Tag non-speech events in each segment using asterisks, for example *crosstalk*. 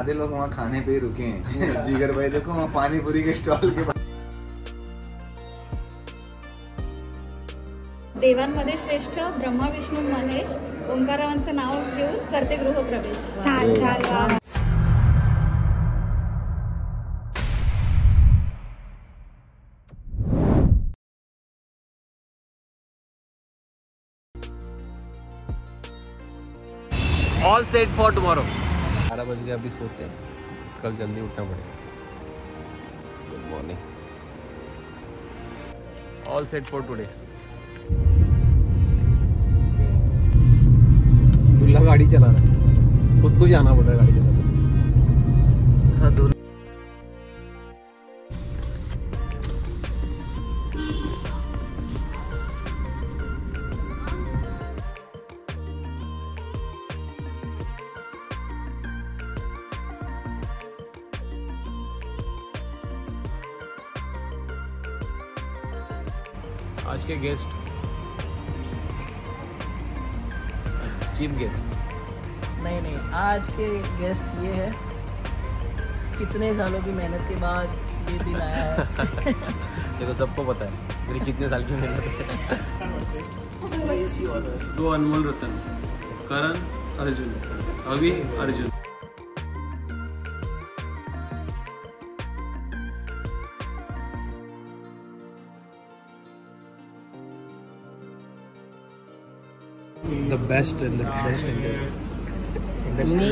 आधे लोग वहाँ खाने पे ही रुके हैं। *laughs* जिगर भाई देखो वहाँ पानी पूरी के स्टॉल के पास देवांमध्ये श्रेष्ठ ब्रह्मा विष्णू महेश ओंकारावांचं नाव घेऊन करते गृहप्रवेश. छान छान. सेट फॉर टुमारो बारह बज गए अभी सोते हैं। कल जल्दी उठना पड़ेगा। Good morning all set for today दूल्हा गाड़ी चला रहा है। खुद को जाना पड़ रहा है गाड़ी चलाने। आज के गेस्ट चीफ गेस्ट नहीं नहीं आज के गेस्ट ये है कितने सालों की मेहनत के बाद ये दिन आया है। *laughs* देखो सबको पता है मेरी कितने साल की मेहनत है। *laughs* दो अनमोल रतन करण अर्जुन। अभी Arjun. The best and the best in the मी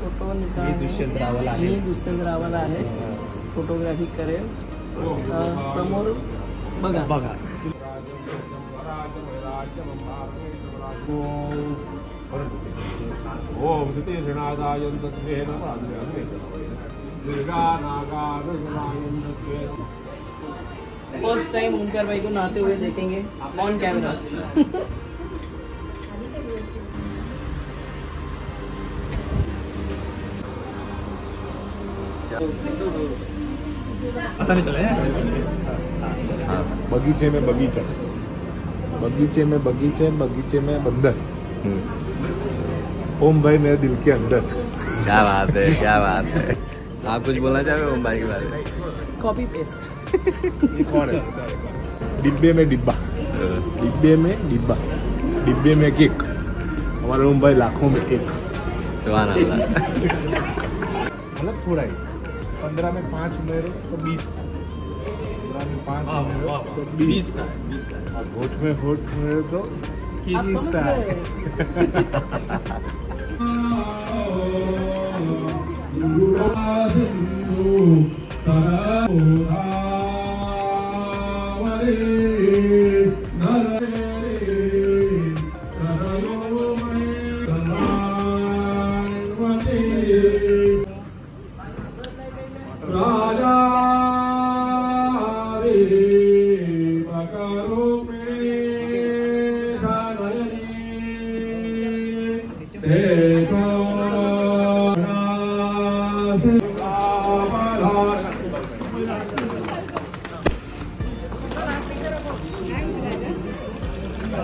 फ़ोटो निकाल दुष्यंत रावल आहे. मी दुष्यंत रावल आहे फोटोग्राफी करेल समोर बघा. बघा. ओम तीर्थनादायंत स्वेन दुर्गा नागायंत फ़र्स्ट टाइम ओंकार भाई को नहाते हुए देखेंगे ऑन कैमरा *laughs* पता नहीं चला यार बगीचे में बगीचा बगीचे में बगीचे बगीचे में बंदर। ओम भाई मेरे दिल के अंदर। क्या बात है क्या बात है। आप कुछ बोलना चाह रहे हो भाई के बारे में? कॉपी पेस्ट कौन है डिब्बे में डिब्बा। डिब्बे में डिब्बा। डिब्बे में केक हमारे ओम भाई लाखों में एक। मतलब थोड़ा ही पंद्रह में पाँच उमेर तो बीस था। पंद्रह में पाँच उमेर तो बीस। था और होठ में होठ उमेर तो आप किस समझ था। *laughs* *laughs*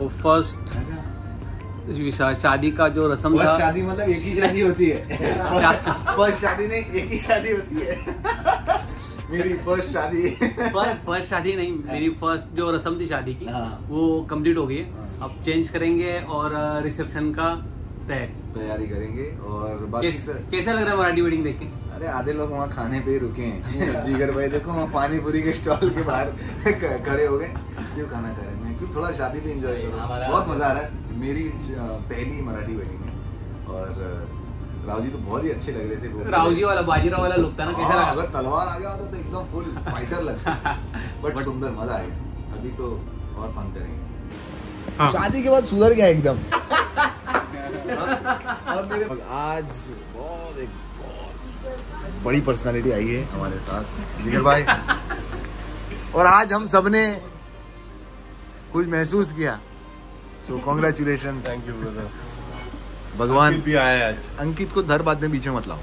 तो फ़र्स्ट शादी का जो रस्म था शादी मतलब एक ही शादी होती है। फ़र्स्ट शादी नहीं एक ही शादी होती है। मेरी फ़र्स्ट शादी। फ़र्स्ट फ़र्स्ट शादी नहीं मेरी फ़र्स्ट जो रस्म थी शादी की हाँ। वो कंप्लीट हो गई है। अब चेंज करेंगे और रिसेप्शन का तैयारी। तैयारी करेंगे और बाकी कैस- कैसा लग रहा है मराठी वेडिंग देख के? अरे आधे लोग वहाँ खाने पे ही रुके हैं। *laughs* जीगर भाई देखो वहाँ पानी पूरी के स्टॉल के बाहर *laughs* खड़े हो गए। सिर्फ़ खाना खा क्योंकि थोड़ा शादी भी इंजॉय करो। बहुत मज़ा आ रहा है। मेरी पहली मराठी वेडिंग है। और राव जी तो बहुत ही अच्छे लग रहे थे वो राव जी वाला बाजीराव वाला लुक था ना कैसा हाँ, लगा? अगर तलवार आ गया होता तो एकदम फुल फाइटर लगता बट *laughs* सुंदर मज़ा आ गया अभी तो और फन करेंगे। हाँ। शादी के बाद सुधर गया एकदम। *laughs* और मेरे आज बहुत एक बहुत बड़ी पर्सनालिटी आई है हमारे साथ। जिगर भाई। *laughs* और आज हम सबने कुछ महसूस किया। So congratulation thank you brother भगवान भी आया आज। अंकित को धर बाद में बीच में मत लाओ।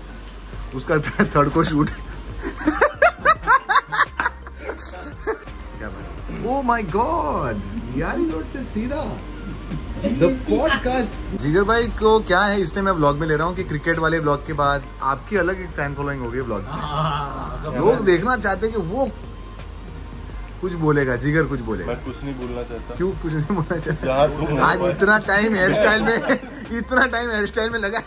उसका *laughs* थर्ड को शूट ओ माय गॉड यार रोड से सीधा। द पॉडकास्ट जिगर भाई को क्या है इसलिए मैं ब्लॉग में ले रहा हूँ कि क्रिकेट वाले ब्लॉग के बाद आपकी अलग एक फ़ैन फॉलोइंग होगी गई ब्लॉग लोग देखना चाहते हैं कि वो कुछ बोलेगा जिगर कुछ बोलेगा। मैं कुछ नहीं बोलना चाहता। क्यों कुछ नहीं बोलना चाहता? आज इतना टाइम हेयर स्टाइल में *laughs* इतना टाइम हेयर स्टाइल में लगा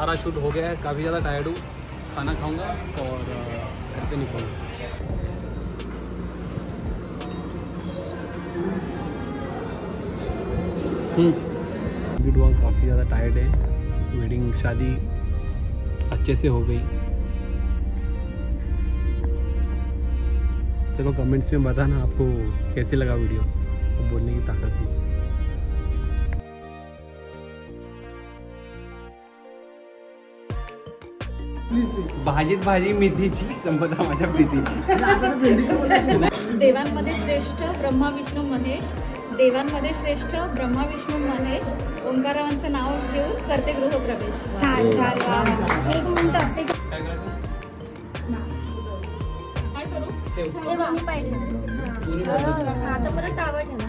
सारा शूट हो गया है, काफ़ी ज़्यादा टायर्ड हूँ। खाना खाऊँगा और घर पे निकलूँगा। हुआ काफ़ी ज़्यादा टायर्ड है। वेडिंग शादी अच्छे से हो गई। चलो कमेंट्स में बताना आपको कैसे लगा वीडियो बोलने की ताकत नहीं। भाजीत भाजी मेथीची संपदा माझ्या प्रीतीची. देवांमध्ये श्रेष्ठ ब्रह्मा विष्णू महेश. देवांमध्ये श्रेष्ठ ब्रह्मा विष्णू महेश. ओंकारावांचं नाव घेऊन करते गृहप्रवेश. छान छान. काय करू? तेव्हा मी पाहिजे आता परत टावर ठेवा